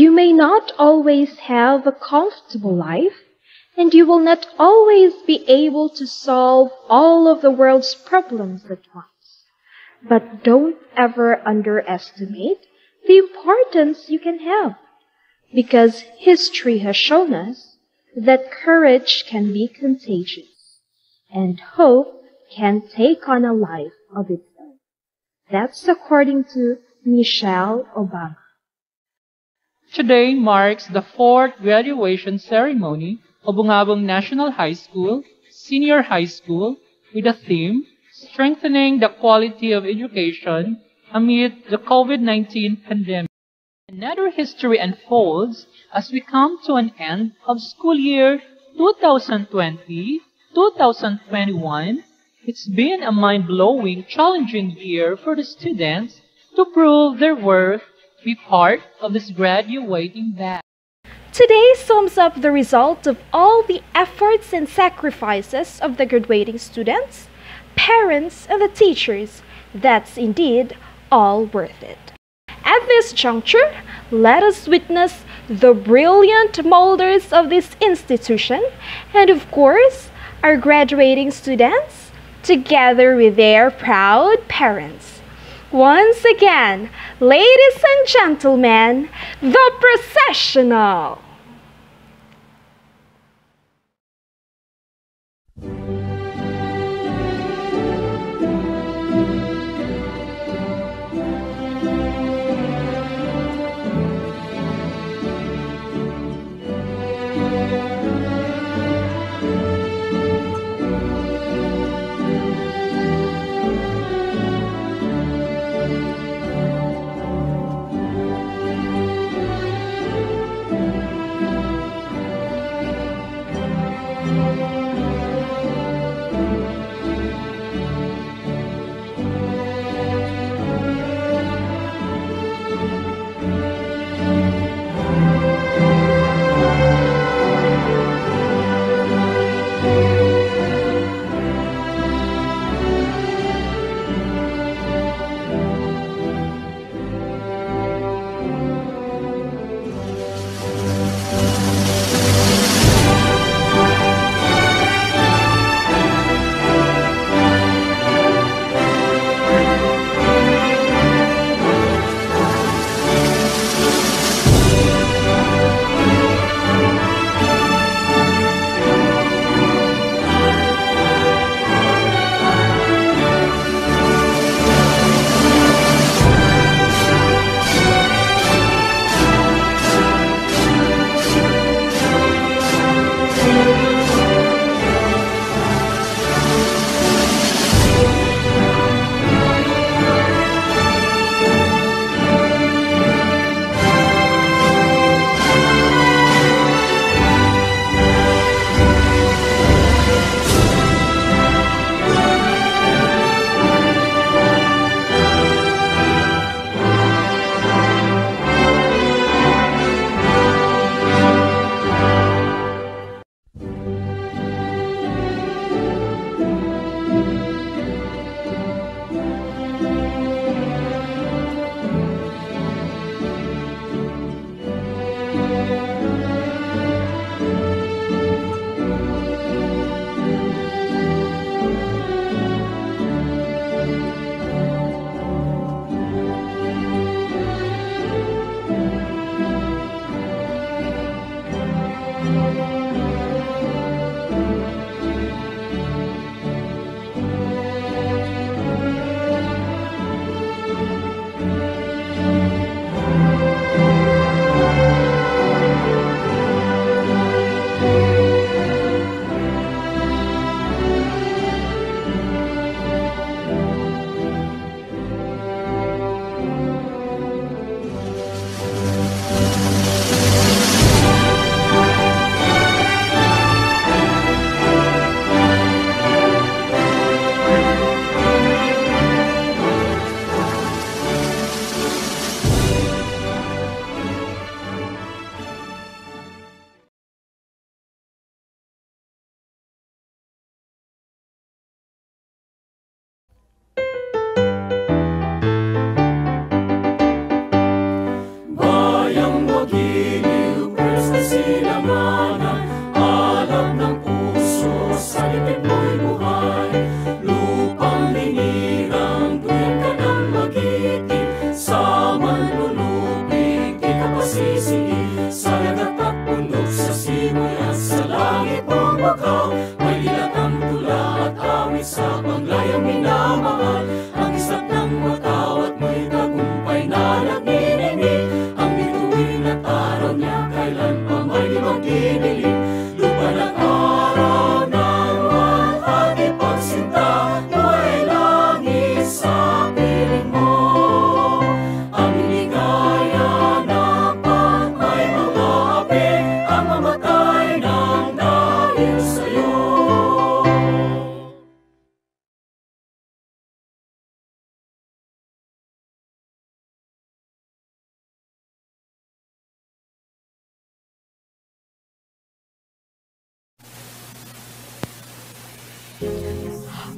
You may not always have a comfortable life, and you will not always be able to solve all of the world's problems at once. But don't ever underestimate the importance you can have, because history has shown us that courage can be contagious, and hope can take on a life of its own. That's according to Michelle Obama. Today marks the fourth graduation ceremony of Bongabong National High School, Senior High School, with the theme Strengthening the Quality of Education Amid the COVID-19 Pandemic. Another history unfolds as we come to an end of school year 2020-2021. It's been a mind-blowing, challenging year for the students to prove their worth be part of this graduating batch. Today sums up the result of all the efforts and sacrifices of the graduating students, parents, and the teachers. That's indeed all worth it. At this juncture, let us witness the brilliant molders of this institution and, of course, our graduating students, together with their proud parents. Once again, ladies and gentlemen, the processional.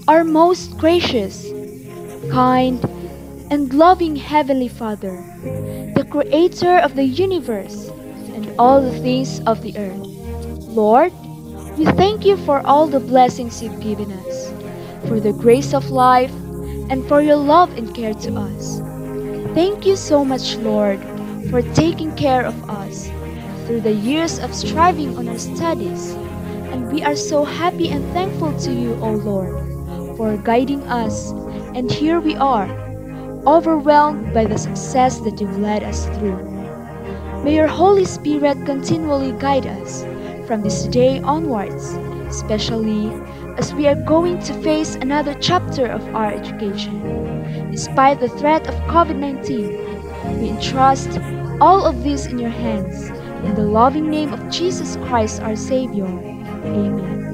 Our most gracious, kind, and loving Heavenly Father, the Creator of the universe and all the things of the earth. Lord, we thank you for all the blessings you've given us, for the grace of life, and for your love and care to us. Thank you so much, Lord, for taking care of us through the years of striving on our studies. And we are so happy and thankful to you, O Lord, for guiding us. And here we are, overwhelmed by the success that you've led us through. May your Holy Spirit continually guide us from this day onwards, especially as we are going to face another chapter of our education. Despite the threat of COVID 19, we entrust all of this in your hands. In the loving name of Jesus Christ, our Savior. Amen.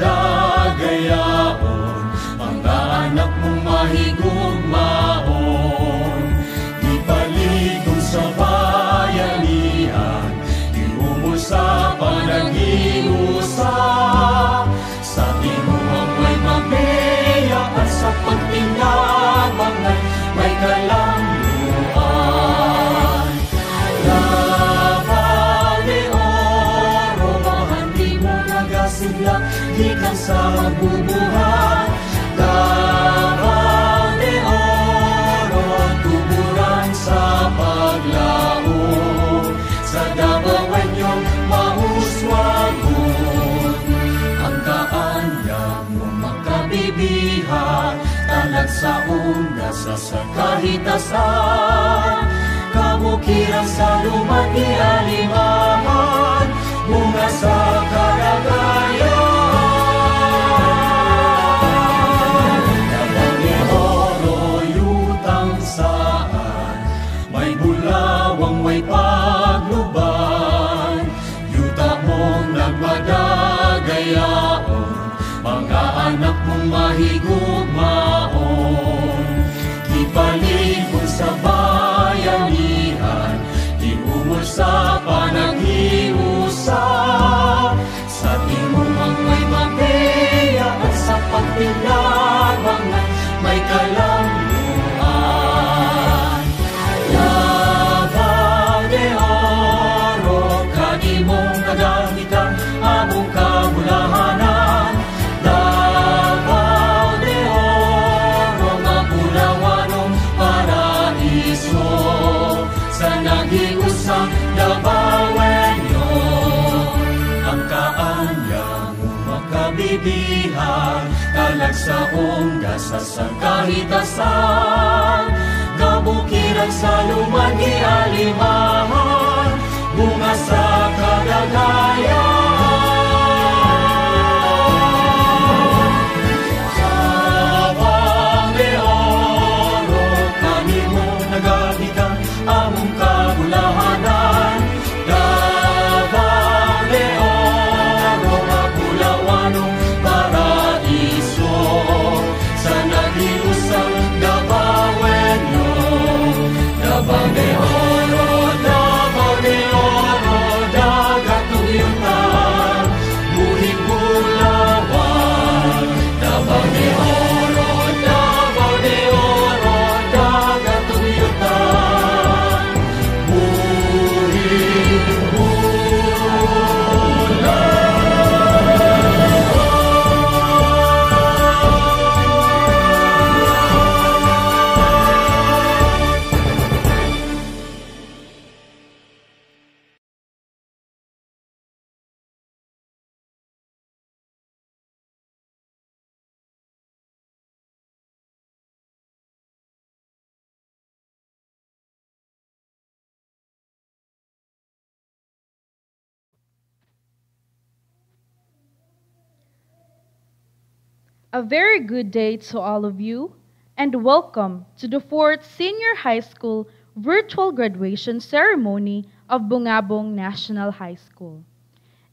Mong saong nasasakahitasan Kabukiran sa lumang ialimahan Bunga sa karagayan. Nagangihoro yutang saan? May bulawang may pagluban. Yuta mong nagmadagayaon Mga anak mong mahigugma. sa panaghiusa Sa timumang may mabeya at sa pagpilay kaibihan, talagsaong gasasang kahitasan. Kabukiran sa lumang A very good day to all of you, and welcome to the fourth Senior High School virtual graduation ceremony of Bongabong National High School.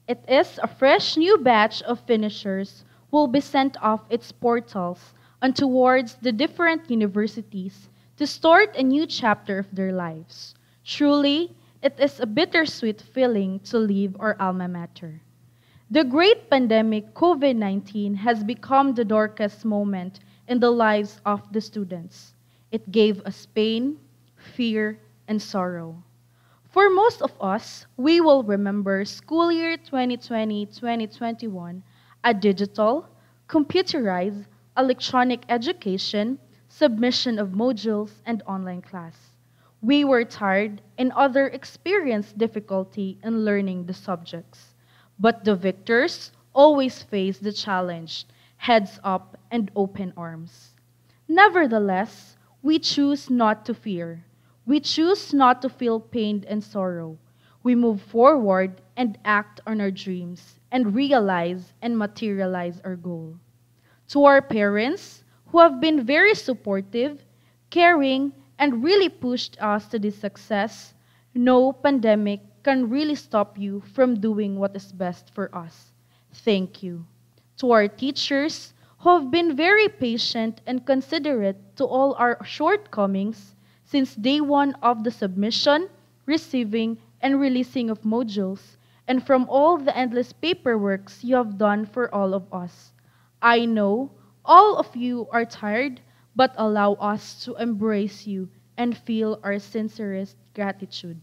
It is a fresh new batch of finishers will be sent off its portals and towards the different universities to start a new chapter of their lives. Truly, it is a bittersweet feeling to leave our alma mater. The great pandemic COVID 19 has become the darkest moment in the lives of the students. It gave us pain, fear, and sorrow. For most of us, we will remember school year 2020 2021 a digital, computerized, electronic education, submission of modules, and online class. We were tired and other experienced difficulty in learning the subjects. But the victors always face the challenge, heads up and open arms. Nevertheless, we choose not to fear. We choose not to feel pain and sorrow. We move forward and act on our dreams and realize and materialize our goal. To our parents, who have been very supportive, caring, and really pushed us to this success, no pandemic can really stop you from doing what is best for us. Thank you. To our teachers, who have been very patient and considerate to all our shortcomings since day one of the submission, receiving, and releasing of modules, and from all the endless paperworks you have done for all of us. I know all of you are tired, but allow us to embrace you and feel our sincerest gratitude.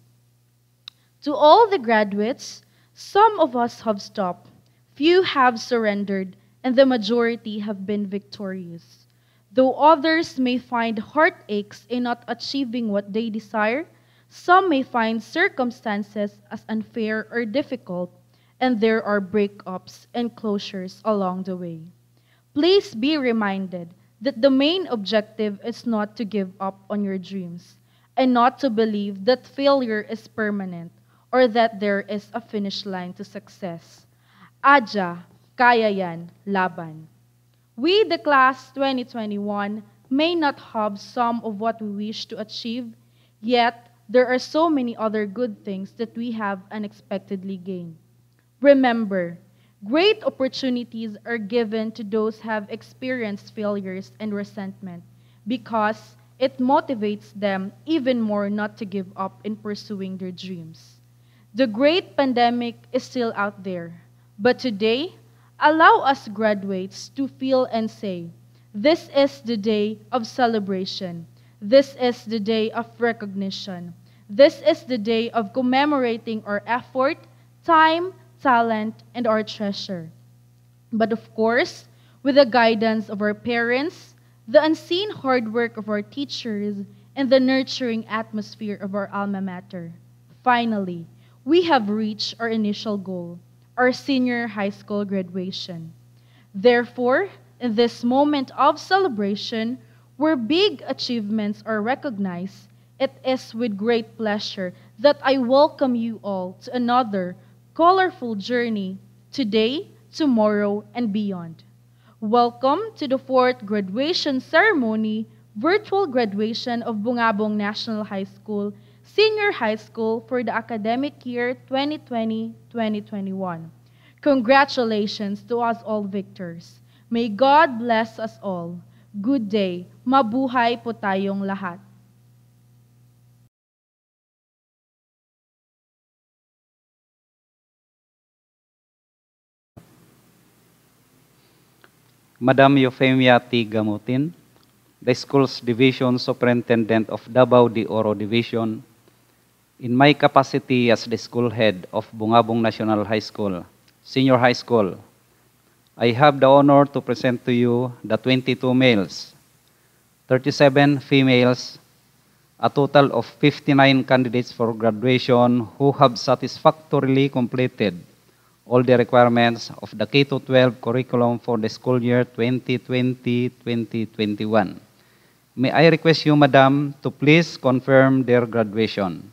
To all the graduates, some of us have stopped, few have surrendered, and the majority have been victorious. Though others may find heartaches in not achieving what they desire, some may find circumstances as unfair or difficult, and there are breakups and closures along the way. Please be reminded that the main objective is not to give up on your dreams and not to believe that failure is permanent or that there is a finish line to success. Aja, kaya yan, laban. We, the class 2021, may not have some of what we wish to achieve, yet there are so many other good things that we have unexpectedly gained. Remember, great opportunities are given to those who have experienced failures and resentment because it motivates them even more not to give up in pursuing their dreams. The great pandemic is still out there, but today, allow us graduates to feel and say, This is the day of celebration. This is the day of recognition. This is the day of commemorating our effort, time, talent, and our treasure. But of course, with the guidance of our parents, the unseen hard work of our teachers, and the nurturing atmosphere of our alma mater. Finally, we have reached our initial goal, our senior high school graduation. Therefore, in this moment of celebration, where big achievements are recognized, it is with great pleasure that I welcome you all to another colorful journey today, tomorrow, and beyond. Welcome to the fourth graduation ceremony, virtual graduation of Bongabong National High School, Senior High School for the academic year 2020-2021. Congratulations to us all victors. May God bless us all. Good day. Mabuhay po tayong lahat. Madam Euphemia T. Gamutin, the school's division superintendent of Davao de Oro Division, in my capacity as the school head of Bungabong National High School, Senior High School, I have the honor to present to you the 22 males, 37 females, a total of 59 candidates for graduation who have satisfactorily completed all the requirements of the K-12 curriculum for the school year 2020-2021. May I request you, Madam, to please confirm their graduation.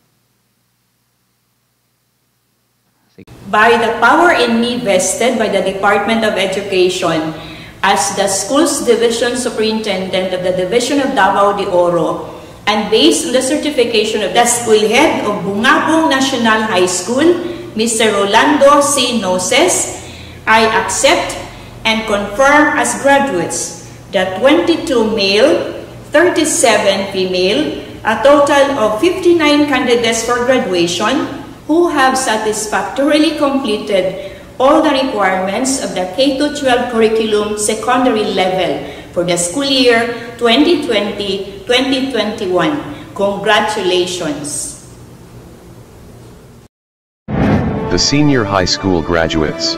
By the power in me vested by the Department of Education as the school's division superintendent of the Division of Davao de Oro and based on the certification of the school head of Bongabong National High School, Mr. Rolando C. Noses, I accept and confirm as graduates the 22 male, 37 female, a total of 59 candidates for graduation who have satisfactorily completed all the requirements of the K-12 curriculum secondary level for the school year 2020-2021. Congratulations! The senior high school graduates.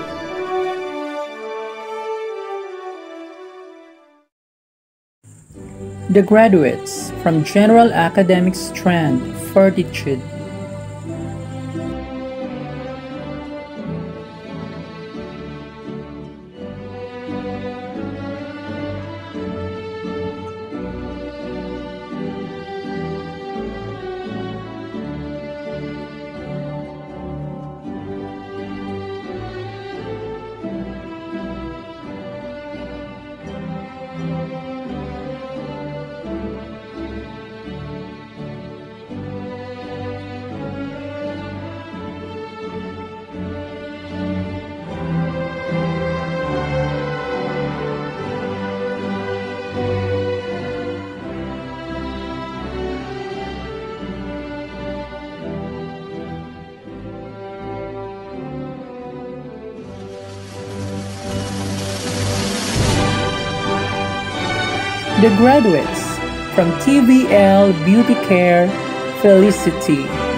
The graduates from General Academic Strand, Fortitude. Graduates from TVL Beauty Care, Felicity.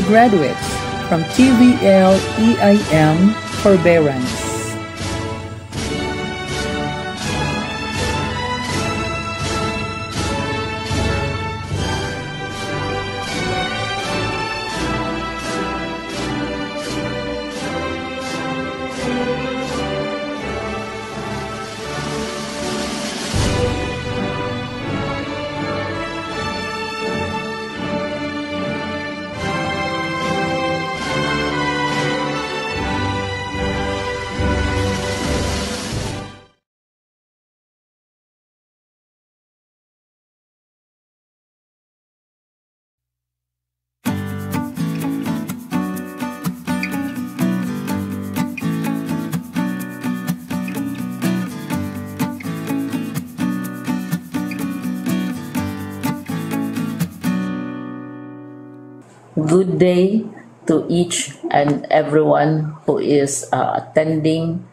The graduates from TVL EIM, Forbearance. Day to each and everyone who is uh, attending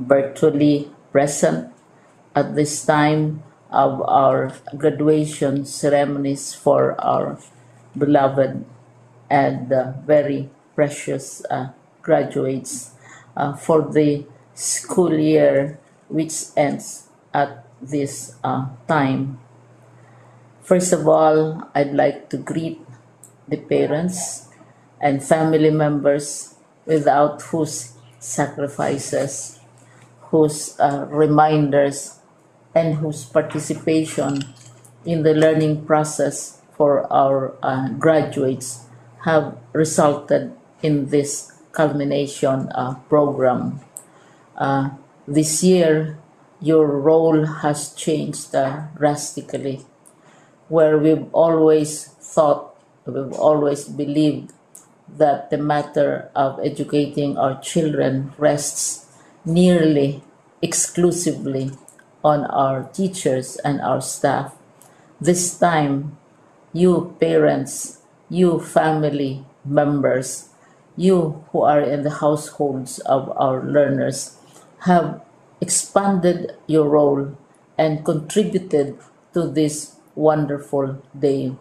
virtually present at this time of our graduation ceremonies for our beloved and uh, very precious uh, graduates uh, for the school year which ends at this uh, time. First of all, I'd like to greet the parents and family members without whose sacrifices, whose uh, reminders, and whose participation in the learning process for our uh, graduates have resulted in this culmination uh, program. Uh, this year, your role has changed uh, drastically, where we've always thought, we've always believed that the matter of educating our children rests nearly exclusively on our teachers and our staff. This time, you parents, you family members, you who are in the households of our learners have expanded your role and contributed to this wonderful day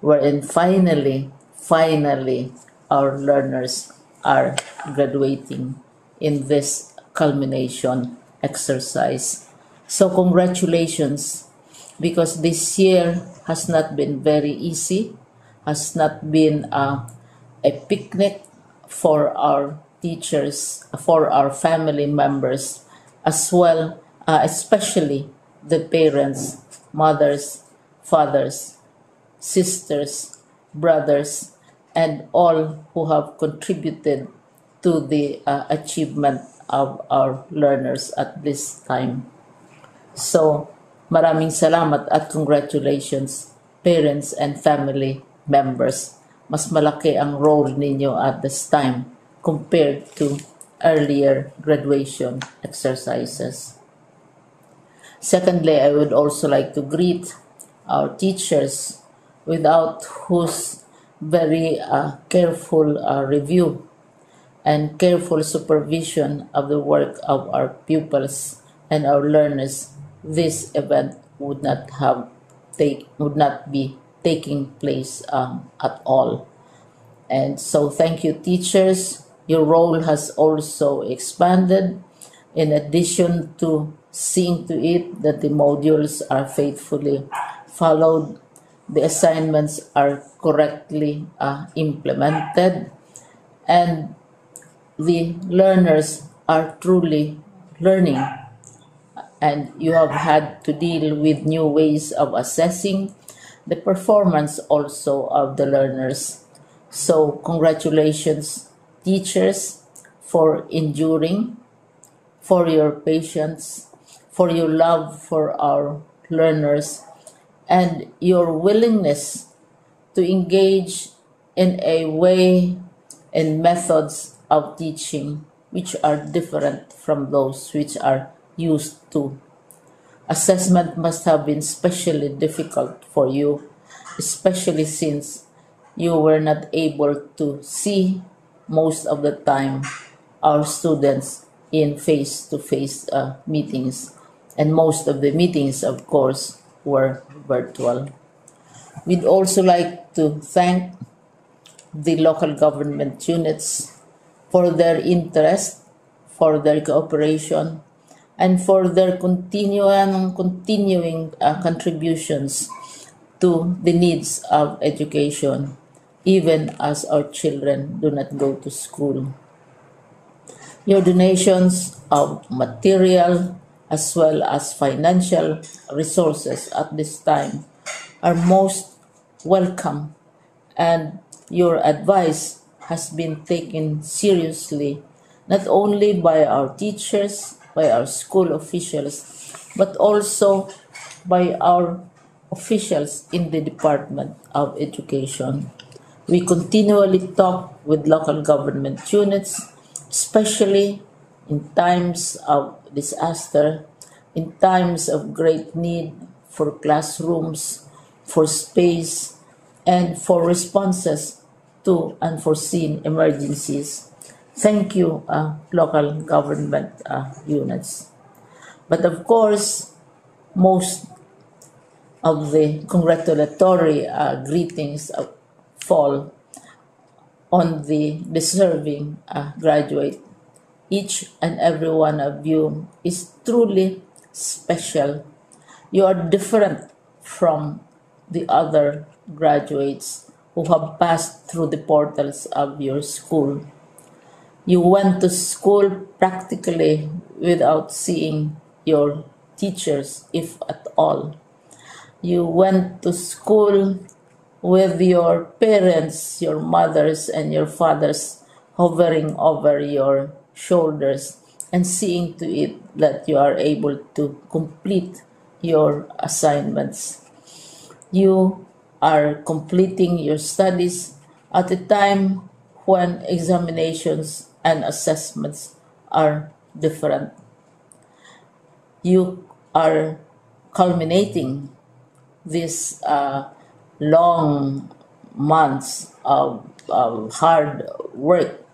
wherein finally, finally, our learners are graduating in this culmination exercise. So, congratulations because this year has not been very easy, has not been uh, a picnic for our teachers, for our family members, as well, uh, especially the parents, mothers, fathers, sisters, brothers, and all who have contributed to the uh, achievement of our learners at this time. So, maraming salamat at congratulations, parents and family members. Mas malaki ang role ninyo at this time compared to earlier graduation exercises. Secondly, I would also like to greet our teachers without whose very uh, careful uh, review and careful supervision of the work of our pupils and our learners, this event would not have take would not be taking place um, at all. And so, thank you, teachers. Your role has also expanded. In addition to seeing to it that the modules are faithfully followed, the assignments are correctly uh, implemented, and the learners are truly learning. And you have had to deal with new ways of assessing the performance also of the learners. So, congratulations, teachers, for enduring, for your patience, for your love for our learners, and your willingness to engage in a way and methods of teaching which are different from those which are used to. Assessment must have been especially difficult for you, especially since you were not able to see most of the time our students in face to face meetings. And most of the meetings, of course, were virtual. We'd also like to thank the local government units for their interest, for their cooperation, and for their continuing, continuing uh, contributions to the needs of education, even as our children do not go to school. Your donations of material as well as financial resources at this time are most welcome, and your advice has been taken seriously not only by our teachers, by our school officials, but also by our officials in the Department of Education. We continually talk with local government units, especially in times of disaster, in times of great need for classrooms, for space, and for responses to unforeseen emergencies. Thank you, uh, local government uh, units. But of course, most of the congratulatory uh, greetings uh, fall on the deserving uh, graduate. Each and every one of you is truly special. You are different from the other graduates who have passed through the portals of your school. You went to school practically without seeing your teachers, if at all. You went to school with your parents, your mothers, and your fathers hovering over your shoulders and seeing to it that you are able to complete your assignments. You are completing your studies at a time when examinations and assessments are different. You are culminating this uh, long months of, of hard work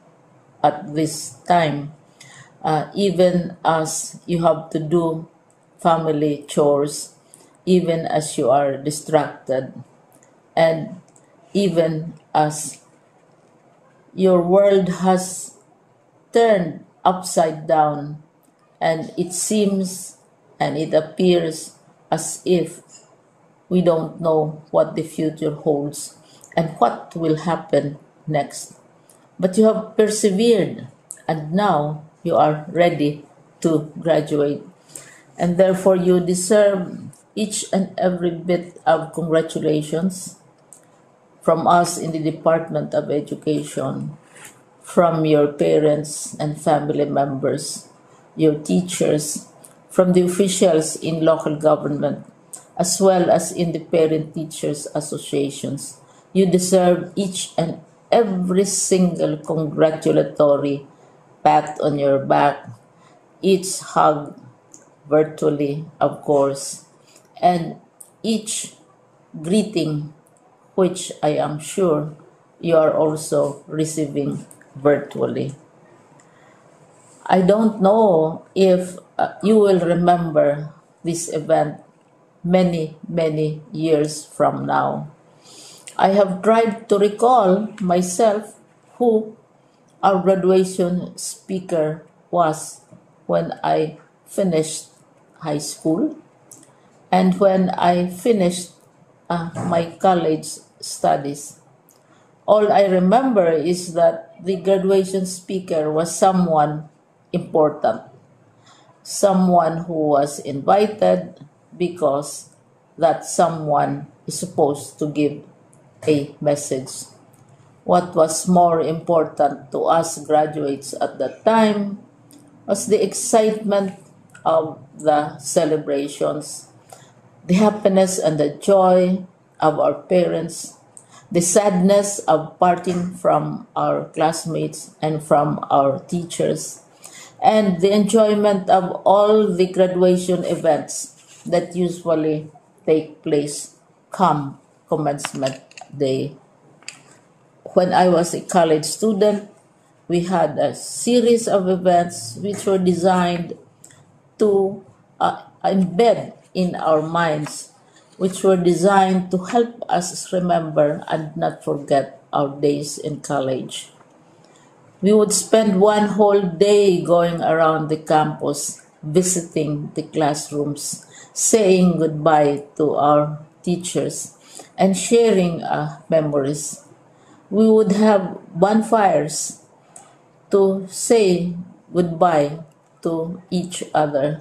at this time, uh, even as you have to do family chores, even as you are distracted, and even as your world has turned upside down, and it seems and it appears as if we don't know what the future holds and what will happen next. But you have persevered, and now you are ready to graduate. And therefore, you deserve each and every bit of congratulations from us in the Department of Education, from your parents and family members, your teachers, from the officials in local government, as well as in the parent teachers associations. You deserve each and every single congratulatory pat on your back, each hug virtually, of course, and each greeting, which I am sure you are also receiving virtually. I don't know if uh, you will remember this event many, many years from now. I have tried to recall myself who our graduation speaker was when I finished high school and when I finished uh, my college studies. All I remember is that the graduation speaker was someone important, someone who was invited because that someone is supposed to give a message. What was more important to us graduates at that time was the excitement of the celebrations, the happiness and the joy of our parents, the sadness of parting from our classmates and from our teachers, and the enjoyment of all the graduation events that usually take place come commencement day. When I was a college student, we had a series of events which were designed to uh, embed in our minds, which were designed to help us remember and not forget our days in college. We would spend one whole day going around the campus, visiting the classrooms, saying goodbye to our teachers, and sharing uh, memories. We would have bonfires to say goodbye to each other.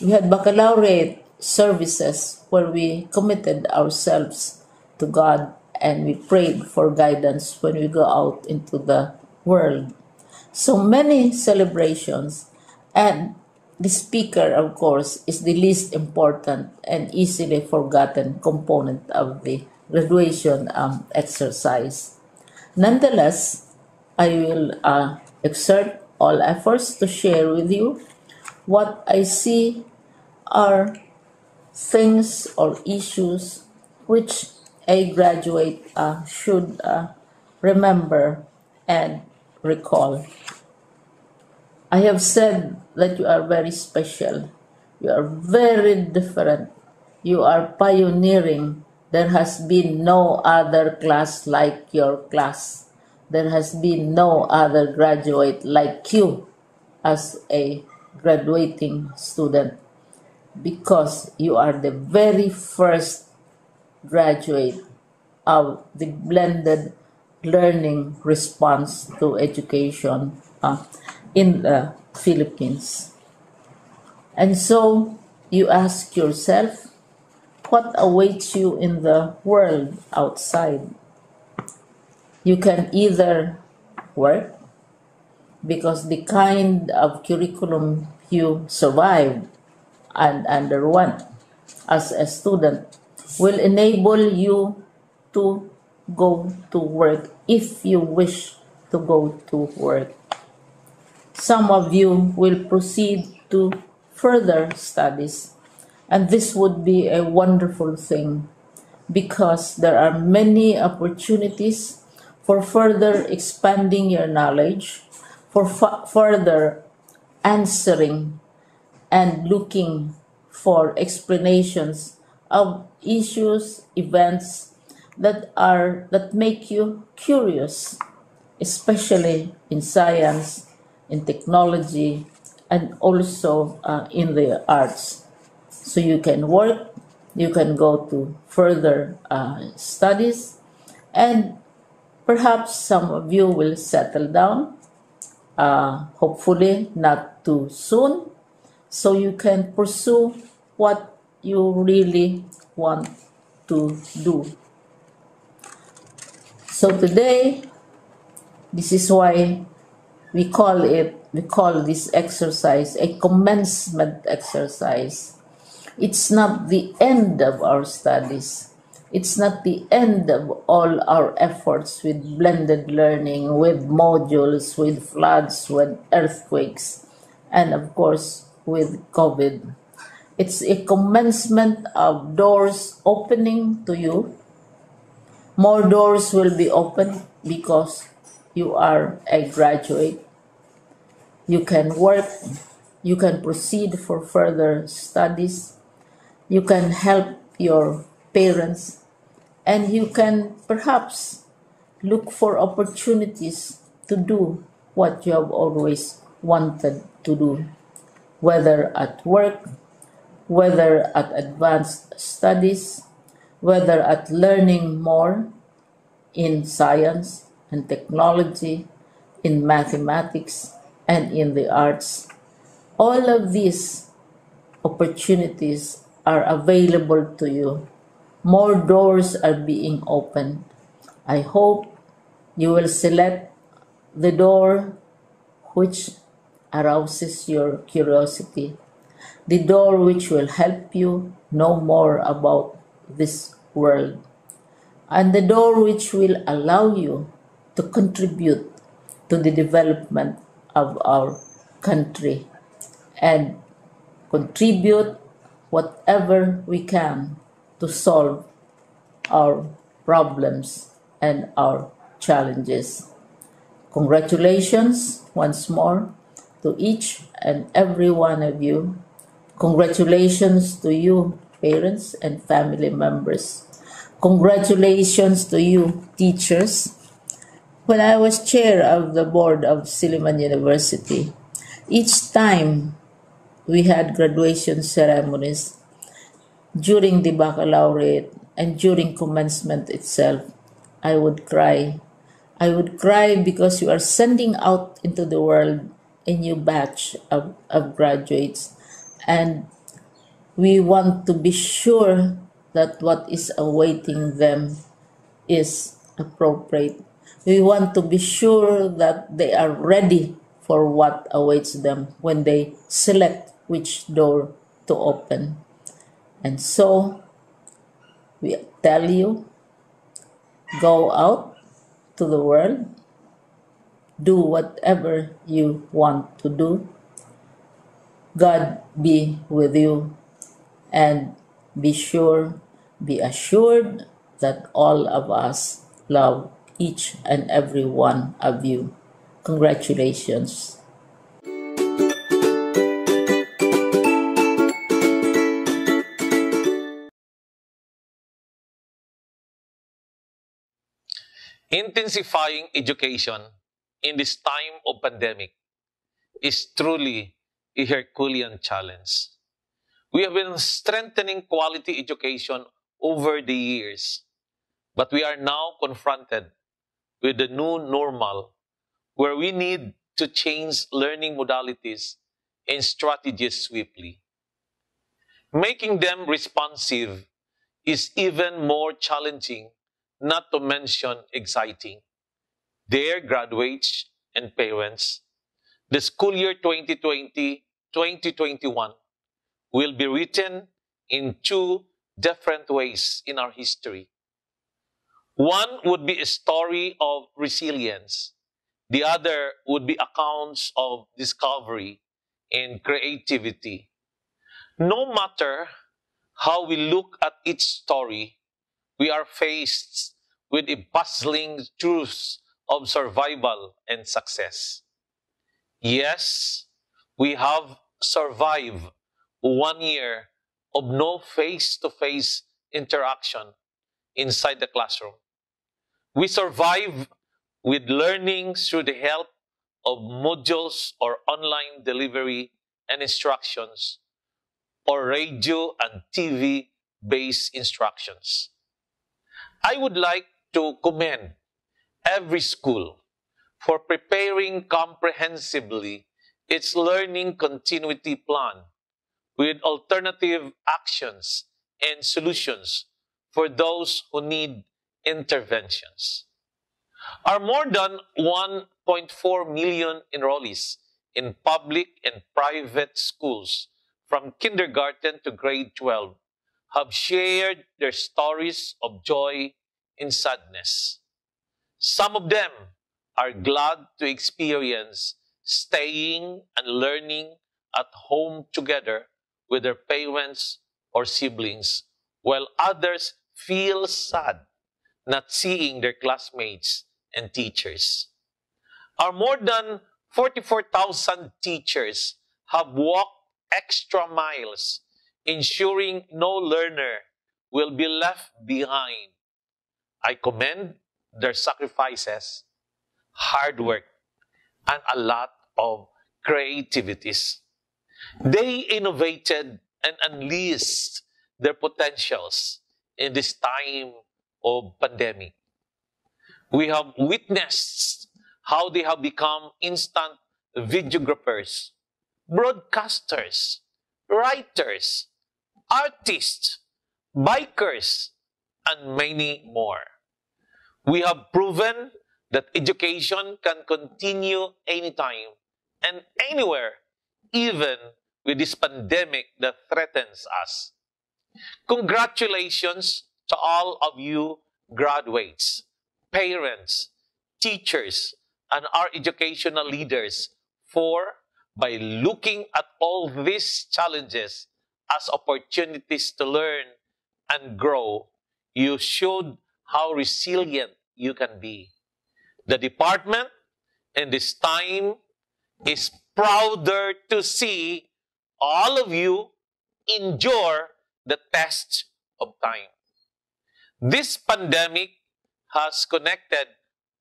We had baccalaureate services where we committed ourselves to God and we prayed for guidance when we go out into the world. So many celebrations, and the speaker, of course, is the least important and easily forgotten component of the graduation um, exercise. Nonetheless, I will uh, exert all efforts to share with you what I see are things or issues which a graduate uh, should uh, remember, and recall. I have said that you are very special. You are very different. You are pioneering. There has been no other class like your class. There has been no other graduate like you as a graduating student because you are the very first graduate of the blended learning response to education uh, in the Philippines. And so you ask yourself, what awaits you in the world outside? You can either work because the kind of curriculum you survived and underwent as a student will enable you to go to work if you wish to go to work. Some of you will proceed to further studies, and this would be a wonderful thing because there are many opportunities for further expanding your knowledge, for further answering and looking for explanations of issues, events that are that make you curious, especially in science, in technology, and also uh, in the arts. So you can work, you can go to further uh, studies, and perhaps some of you will settle down. Uh, hopefully, not too soon, so you can pursue what you really want to do. So today, this is why we call it, we call this exercise a commencement exercise. It's not the end of our studies. It's not the end of all our efforts with blended learning, with modules, with floods, with earthquakes, and of course, with COVID. It's a commencement of doors opening to you. More doors will be opened because you are a graduate. You can work, you can proceed for further studies, you can help your parents, and you can perhaps look for opportunities to do what you have always wanted to do, whether at work, whether at advanced studies, whether at learning more in science and technology, in mathematics, and in the arts. All of these opportunities are available to you. More doors are being opened. I hope you will select the door which arouses your curiosity, the door which will help you know more about this world, and the door which will allow you to contribute to the development of our country and contribute whatever we can to solve our problems and our challenges. Congratulations once more to each and every one of you. Congratulations to you, parents and family members. Congratulations to you, teachers. When I was chair of the board of Silliman University, each time we had graduation ceremonies during the baccalaureate and during commencement itself, I would cry. I would cry because you are sending out into the world a new batch of, of graduates. And we want to be sure that what is awaiting them is appropriate. We want to be sure that they are ready for what awaits them when they select which door to open. And so we tell you go out to the world, do whatever you want to do. God be with you and be sure, be assured that all of us love each and every one of you. Congratulations. Intensifying education in this time of pandemic is truly a Herculean challenge. We have been strengthening quality education over the years, but we are now confronted with the new normal where we need to change learning modalities and strategies swiftly. Making them responsive is even more challenging, not to mention exciting. Dear graduates and parents, the school year 2020-2021 will be written in two different ways in our history. One would be a story of resilience. The other would be accounts of discovery and creativity. No matter how we look at each story, we are faced with a puzzling truth of survival and success. Yes, we have survived one year of no face-to-face interaction inside the classroom. We survive with learning through the help of modules or online delivery and instructions or radio and TV based instructions. I would like to commend every school for preparing comprehensively its learning continuity plan with alternative actions and solutions for those who need interventions. Our more than 1.4 million enrollees in public and private schools from kindergarten to grade 12 have shared their stories of joy and sadness. Some of them are glad to experience staying and learning at home together with their parents or siblings, while others feel sad not seeing their classmates and teachers. Our more than 44,000 teachers have walked extra miles, ensuring no learner will be left behind. I commend their sacrifices, hard work, and a lot of creativities. They innovated and unleashed their potentials in this time of pandemic. We have witnessed how they have become instant videographers, broadcasters, writers, artists, bikers, and many more. We have proven that education can continue anytime and anywhere, even with this pandemic that threatens us. Congratulations to all of you graduates, parents, teachers, and our educational leaders for by looking at all these challenges as opportunities to learn and grow, you showed how resilient you can be. The department in this time is prouder to see all of you endure the test of time. This pandemic has connected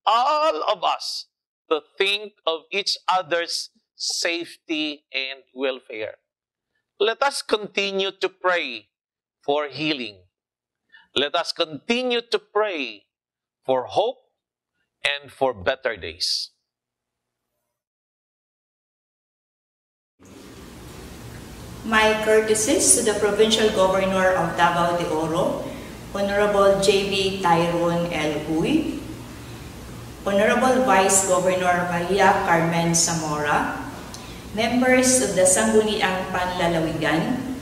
all of us to think of each other's safety and welfare. Let us continue to pray for healing. Let us continue to pray for hope and for better days. My courtesies to the Provincial Governor of Davao de Oro, Honorable J.B. Tyrone L. Uy, Honorable Vice Governor Maria Carmen Zamora, members of the Sangguniang Panlalawigan,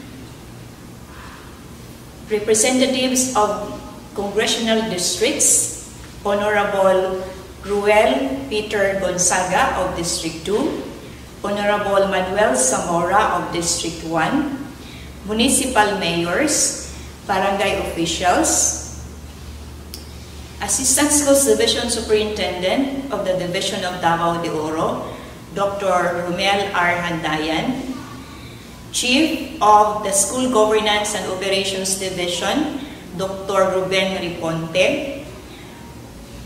representatives of congressional districts, Honorable Ruel Peter Gonzaga of District 2, Honorable Manuel Zamora of District 1, municipal mayors, barangay officials, Assistant Schools Division Superintendent of the Division of Davao de Oro, Dr. Romel R. Handayan, Chief of the School Governance and Operations Division, Dr. Ruben Riponte,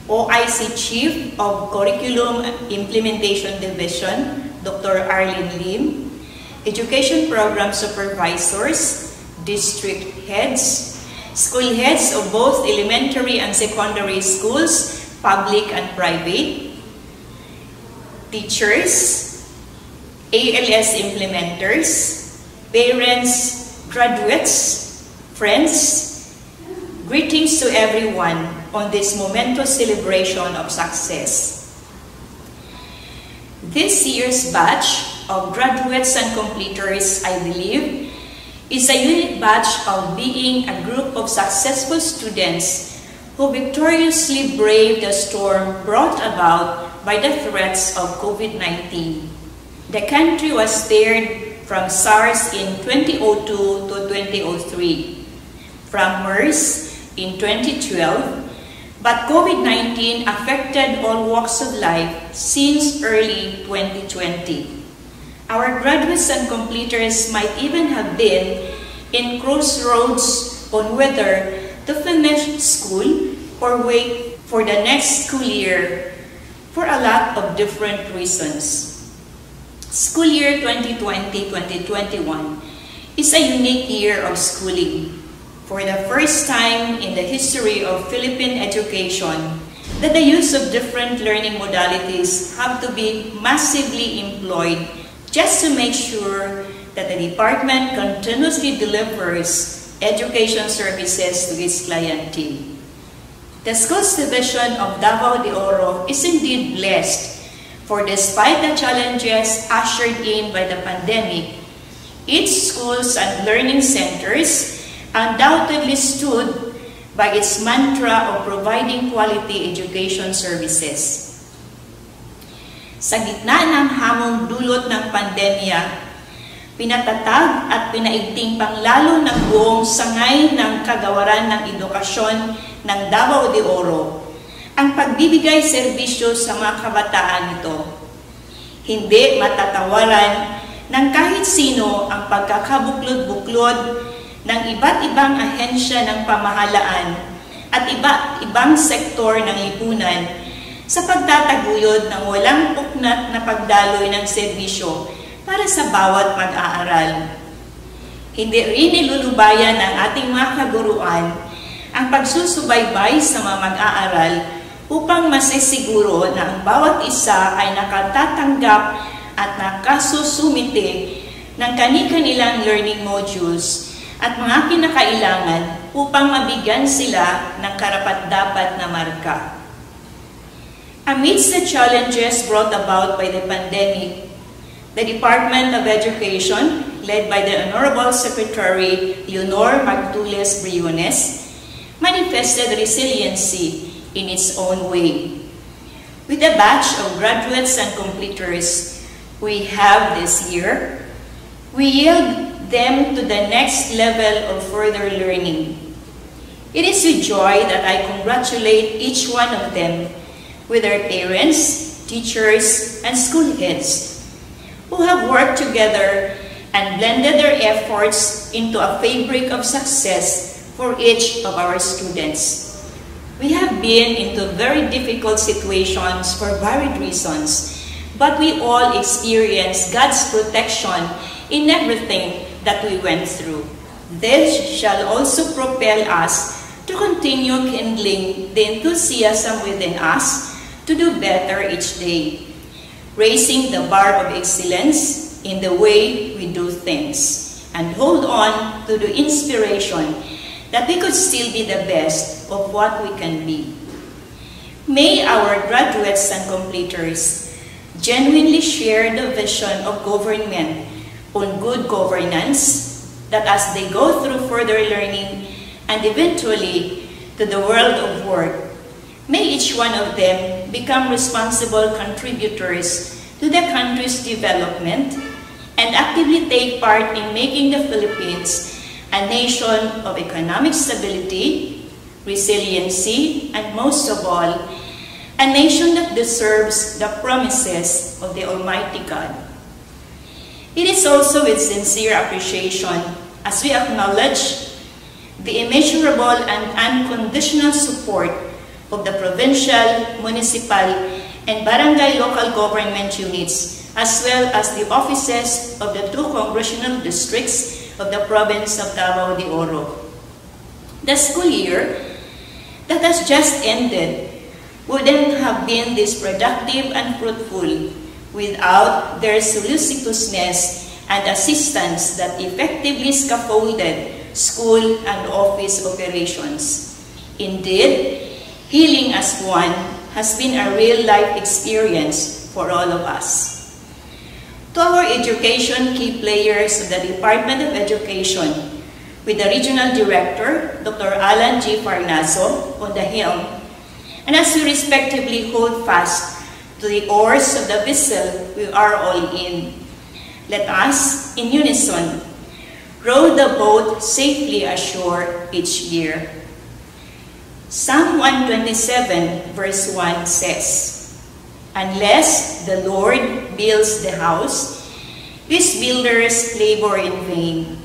OIC Chief of Curriculum Implementation Division, Dr. Arlene Lim, Education Program Supervisors, District Heads, School Heads of both elementary and secondary schools, public and private, Teachers, ALS implementers, parents, graduates, friends, greetings to everyone on this momentous celebration of success. This year's batch of graduates and completers, I believe, is a unique badge of being a group of successful students who victoriously braved the storm brought about by the threats of COVID-19. The country was spared from SARS in 2002 to 2003, from MERS in 2012, but COVID-19 affected all walks of life since early 2020. Our graduates and completers might even have been in crossroads on whether to finish school or wait for the next school year for a lot of different reasons. School year 2020-2021 is a unique year of schooling. For the first time in the history of Philippine education, that the use of different learning modalities have to be massively employed just to make sure that the department continuously delivers education services to its client team. The Schools Division of Davao de Oro is indeed blessed, for despite the challenges ushered in by the pandemic, its schools and learning centers undoubtedly stood by its mantra of providing quality education services. Sa gitna ng hamong dulot ng pandemya, pinatatag at pinaigting panglalo ng buong sangay ng kagawaran ng edukasyon ng Davao de Oro ang pagbibigay serbisyo sa mga kabataan nito. Hindi matatawaran ng kahit sino ang pagkakabuklod-buklod ng iba't ibang ahensya ng pamahalaan at iba't ibang sektor ng lipunan sa pagtataguyod ng walang puknat na pagdaloy ng serbisyo para sa bawat mag-aaral. Hindi rin nilulubayan ng ating mga kaguruan ang pagsusubaybay sa mga mag-aaral upang masisiguro na ang bawat isa ay nakatatanggap at nakasusumite ng kani-kanilang learning modules at mga kinakailangan upang mabigyan sila ng karapat-dapat na marka. Amidst the challenges brought about by the pandemic, the Department of Education, led by the Honorable Secretary Leonor Magtolis Briones, manifested resiliency in its own way. With a batch of graduates and completers we have this year, we yield them to the next level of further learning. It is with joy that I congratulate each one of them with their parents, teachers, and school heads who have worked together and blended their efforts into a fabric of success for each of our students. We have been into very difficult situations for varied reasons, but we all experienced God's protection in everything that we went through. This shall also propel us to continue kindling the enthusiasm within us to do better each day, raising the bar of excellence in the way we do things, and hold on to the inspiration that we could still be the best of what we can be. May our graduates and completers genuinely share the vision of government on good governance that as they go through further learning and eventually to the world of work, may each one of them become responsible contributors to the country's development and actively take part in making the Philippines a nation of economic stability, resiliency, and most of all, a nation that deserves the promises of the Almighty God. It is also with sincere appreciation as we acknowledge the immeasurable and unconditional support of the provincial, municipal, and barangay local government units, as well as the offices of the two congressional districts of the province of Davao de Oro. The school year that has just ended wouldn't have been this productive and fruitful without their solicitousness and assistance that effectively scaffolded school and office operations. Indeed, healing as one has been a real-life experience for all of us. To our education key players of the Department of Education, with the Regional Director, Dr. Allan G. Farnazo, on the helm, and as we respectively hold fast to the oars of the vessel we are all in, let us, in unison, row the boat safely ashore each year. Psalm 127 verse 1 says, Unless the Lord builds the house, his builders labor in vain.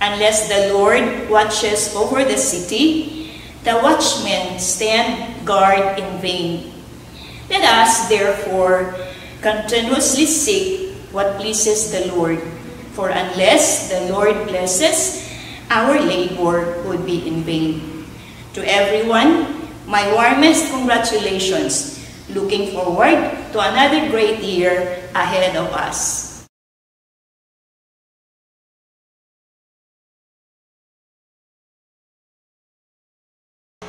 Unless the Lord watches over the city, the watchmen stand guard in vain. Let us, therefore, continuously seek what pleases the Lord. For unless the Lord blesses, our labor would be in vain. To everyone, my warmest congratulations. Looking forward to another great year ahead of us.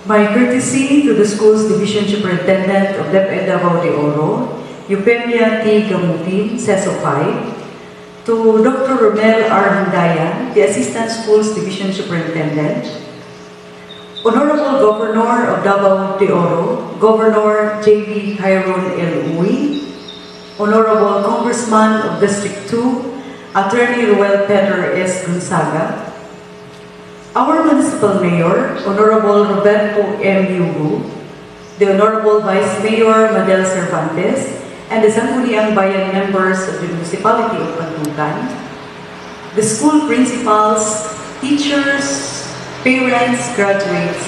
My courtesy to the school's Division Superintendent of DepEd Davao de Oro, Eupemia T. Gamutin, CESO 5, to Dr. Romel R. Handayan, the Assistant Schools Division Superintendent, Honorable Governor of Davao de Oro, Governor Jayvee Tyron L. Uy, Honorable Congressman of District 2, Attorney Ruwel Pedro S. Gonzaga, our Municipal Mayor, Honorable Roberto M. Yugu, the Honorable Vice Mayor Madel Cervantes, and the Sangguniang Bayan members of the Municipality of Pantukan, the school principals, teachers, parents, graduates,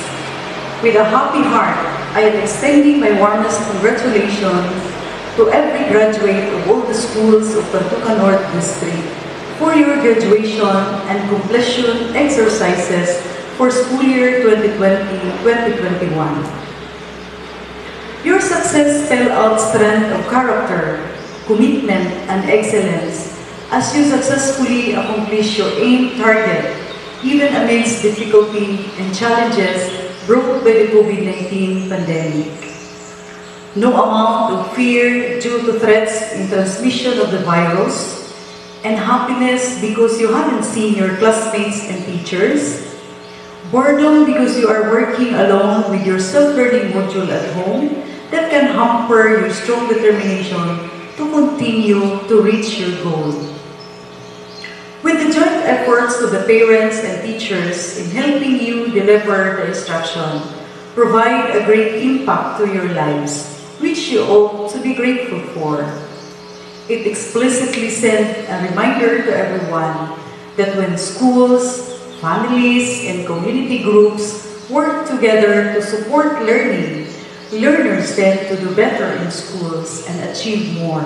with a happy heart, I am extending my warmest congratulations to every graduate of all the schools of Pantukan North District for your graduation and completion exercises for school year 2020-2021. Your success spell out strength of character, commitment, and excellence as you successfully accomplish your aim target even amidst difficulty and challenges brought by the COVID-19 pandemic. No amount of fear due to threats in transmission of the virus and happiness because you haven't seen your classmates and teachers, boredom because you are working alone with your self-learning module at home that can hamper your strong determination to continue to reach your goal. With the joint efforts of the parents and teachers in helping you deliver the instruction, provide a great impact to your lives, which you ought to be grateful for. It explicitly sent a reminder to everyone that when schools, families, and community groups work together to support learning, learners tend to do better in schools and achieve more.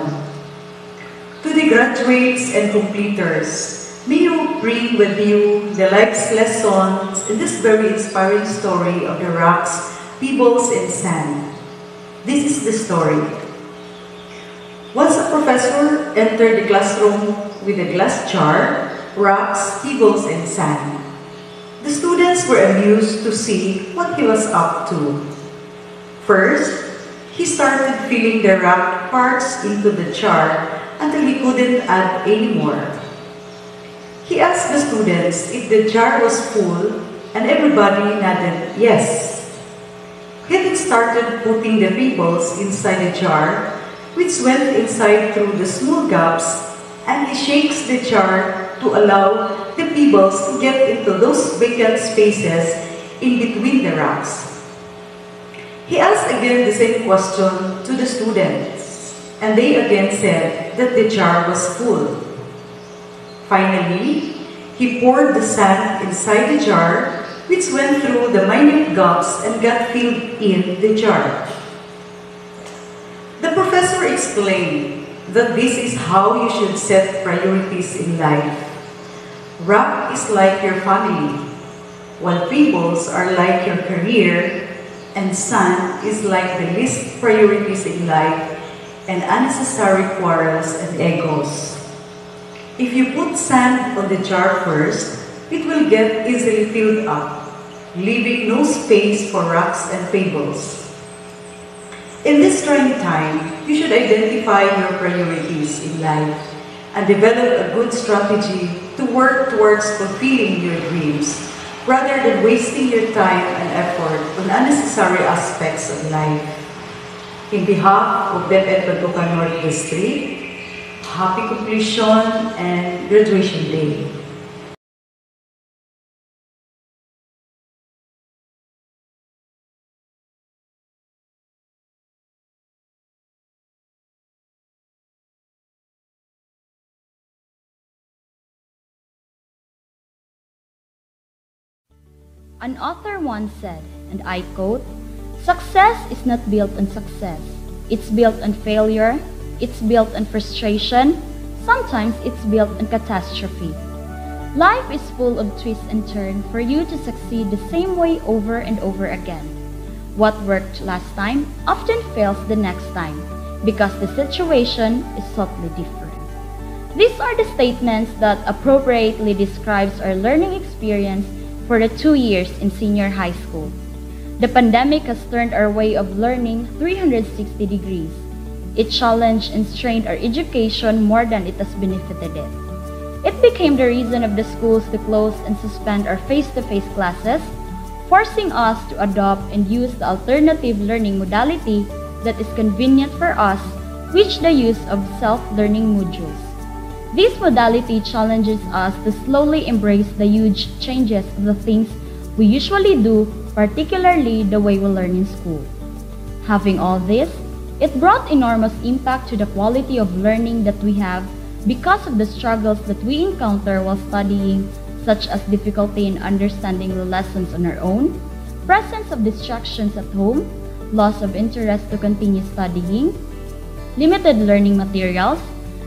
To the graduates and completers, may you bring with you the life's lessons in this very inspiring story of the rocks, pebbles, and sand. This is the story. Once a professor entered the classroom with a glass jar, rocks, pebbles, and sand. The students were amused to see what he was up to. First, he started filling the rock parts into the jar until he couldn't add any more. He asked the students if the jar was full and everybody nodded yes. He then started putting the pebbles inside the jar which went inside through the small gaps, and he shakes the jar to allow the pebbles to get into those vacant spaces in between the rocks. He asked again the same question to the students, and they again said that the jar was full. Finally, he poured the sand inside the jar, which went through the minute gaps and got filled in the jar. The professor explained that this is how you should set priorities in life. Rock is like your family, while pebbles are like your career, and sand is like the least priorities in life and unnecessary quarrels and egos. If you put sand on the jar first, it will get easily filled up, leaving no space for rocks and pebbles. In this trying time, you should identify your priorities in life and develop a good strategy to work towards fulfilling your dreams rather than wasting your time and effort on unnecessary aspects of life. In behalf of DepEd North District, happy completion and graduation day. An author once said, and I quote, Success is not built on success. It's built on failure, it's built on frustration, sometimes it's built on catastrophe. Life is full of twists and turns for you to succeed the same way over and over again. What worked last time often fails the next time because the situation is subtly different. These are the statements that appropriately describes our learning experience for the two years in senior high school. The pandemic has turned our way of learning 360 degrees. It challenged and strained our education more than it has benefited it. It became the reason of the schools to close and suspend our face-to-face classes, forcing us to adopt and use the alternative learning modality that is convenient for us, which the use of self-learning modules. This modality challenges us to slowly embrace the huge changes of the things we usually do, particularly the way we learn in school. Having all this, it brought enormous impact to the quality of learning that we have because of the struggles that we encounter while studying, such as difficulty in understanding the lessons on our own, presence of distractions at home, loss of interest to continue studying, limited learning materials,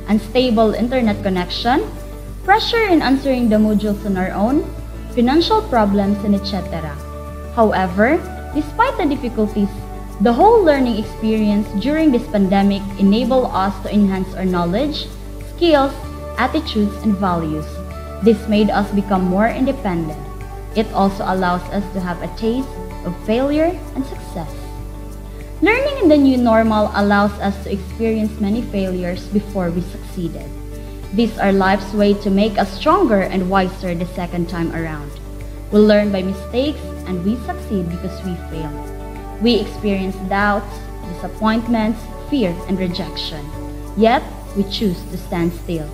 unstable internet connection, pressure in answering the modules on our own, financial problems, and etc. However, despite the difficulties, the whole learning experience during this pandemic enabled us to enhance our knowledge, skills, attitudes, and values. This made us become more independent. It also allows us to have a taste of failure and success. Learning in the new normal allows us to experience many failures before we succeeded. These are life's way to make us stronger and wiser the second time around. We learn by mistakes and we succeed because we fail. We experience doubts, disappointments, fear, and rejection. Yet, we choose to stand still.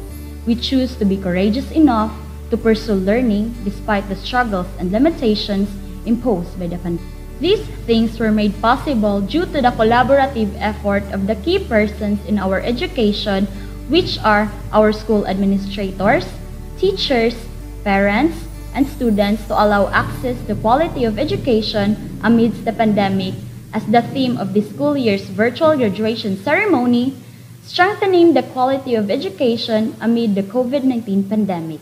We choose to be courageous enough to pursue learning despite the struggles and limitations imposed by the pandemic. These things were made possible due to the collaborative effort of the key persons in our education, which are our school administrators, teachers, parents, and students to allow access to quality of education amidst the pandemic as the theme of the school year's virtual graduation ceremony, strengthening the quality of education amid the COVID-19 pandemic.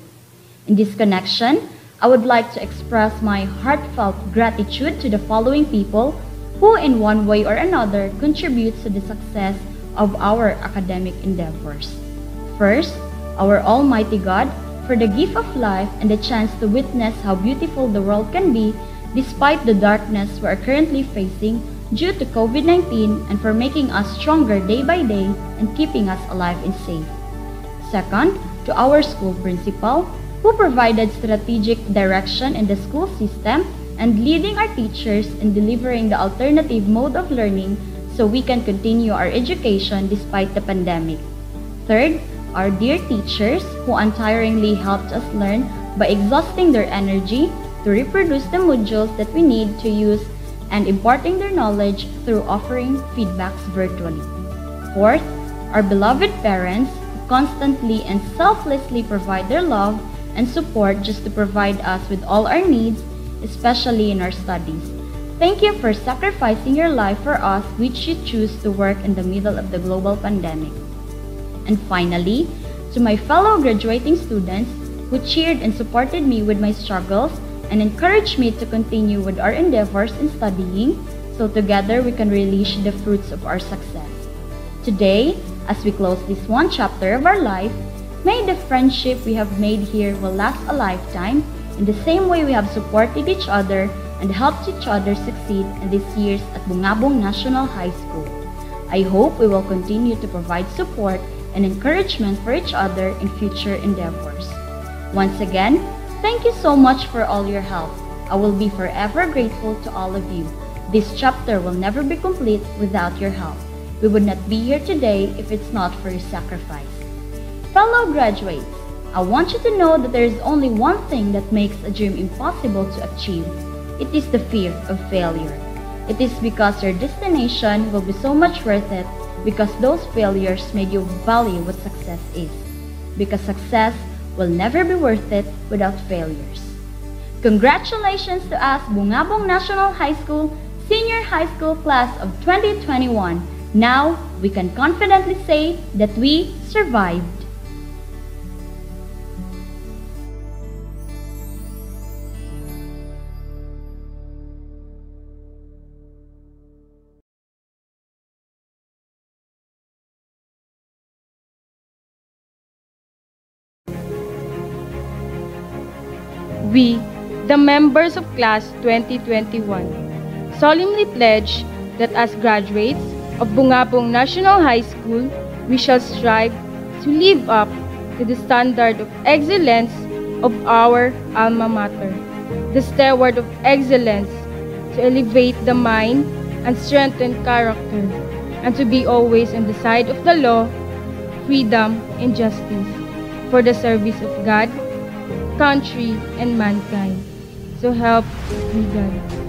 In this connection, I would like to express my heartfelt gratitude to the following people who in one way or another contribute to the success of our academic endeavors. First, our Almighty God for the gift of life and the chance to witness how beautiful the world can be despite the darkness we are currently facing due to COVID-19 and for making us stronger day by day and keeping us alive and safe. Second, to our school principal who provided strategic direction in the school system and leading our teachers in delivering the alternative mode of learning so we can continue our education despite the pandemic. Third, our dear teachers who untiringly helped us learn by exhausting their energy, to reproduce the modules that we need to use and imparting their knowledge through offering feedbacks virtually. Fourth, our beloved parents who constantly and selflessly provide their love and support just to provide us with all our needs, especially in our studies. Thank you for sacrificing your life for us, which you choose to work in the middle of the global pandemic. And finally, to my fellow graduating students who cheered and supported me with my struggles and encouraged me to continue with our endeavors in studying so together we can relish the fruits of our success. Today, as we close this one chapter of our life, may the friendship we have made here will last a lifetime in the same way we have supported each other and helped each other succeed in these years at Bongabong National High School. I hope we will continue to provide support and encouragement for each other in future endeavors. Once again, thank you so much for all your help. I will be forever grateful to all of you. This chapter will never be complete without your help. We would not be here today if it's not for your sacrifice. Fellow graduates, I want you to know that there is only one thing that makes a dream impossible to achieve. It is the fear of failure. It is because your destination will be so much worth it because those failures made you value what success is. Because success will never be worth it without failures. Congratulations to us Bongabong National High School Senior High School Class of 2021. Now, we can confidently say that we survived. Members of Class 2021, solemnly pledge that as graduates of Bongabong National High School, we shall strive to live up to the standard of excellence of our alma mater, the steward of excellence to elevate the mind and strengthen character, and to be always on the side of the law, freedom, and justice for the service of God, country, and mankind. So help. Me